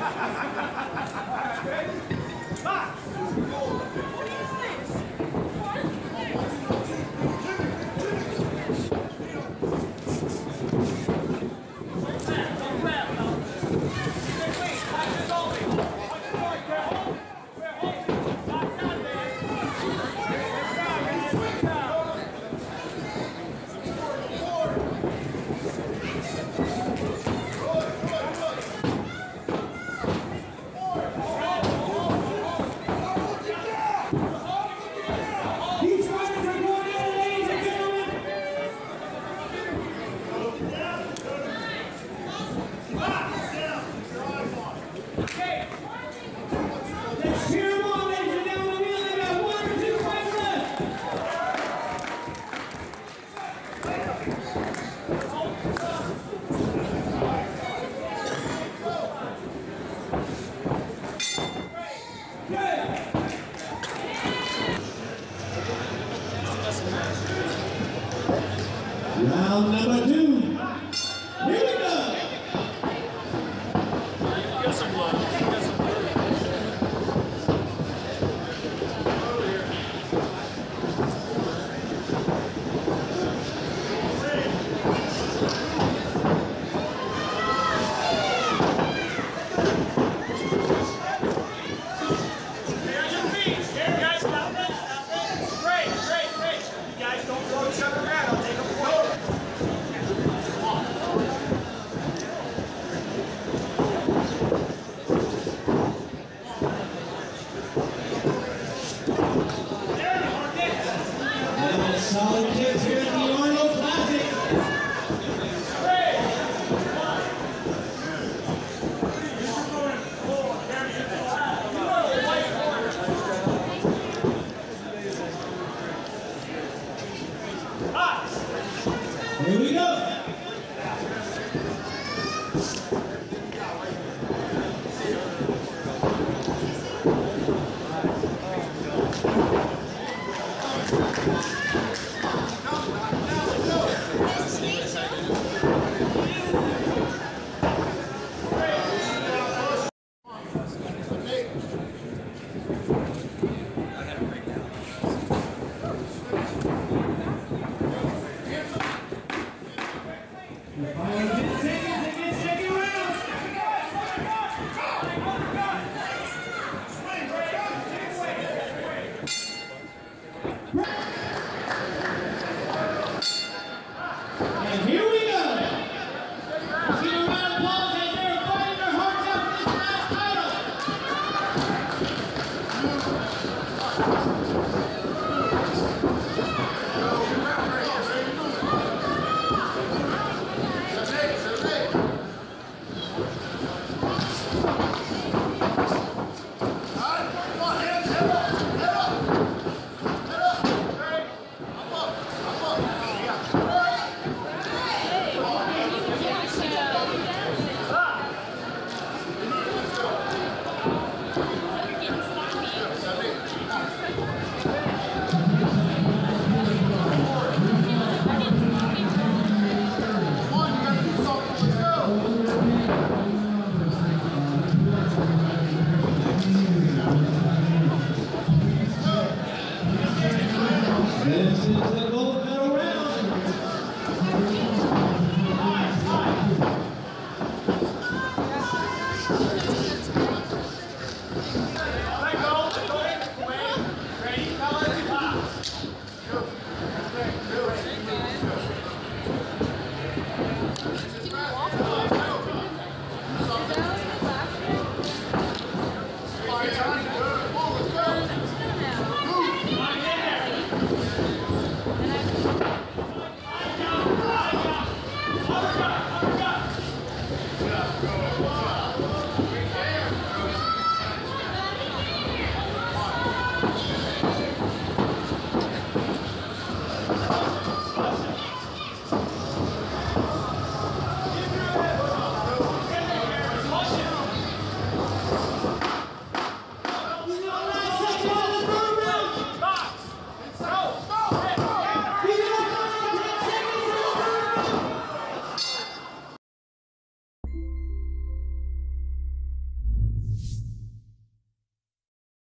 ハハハハ! Round number two. crap.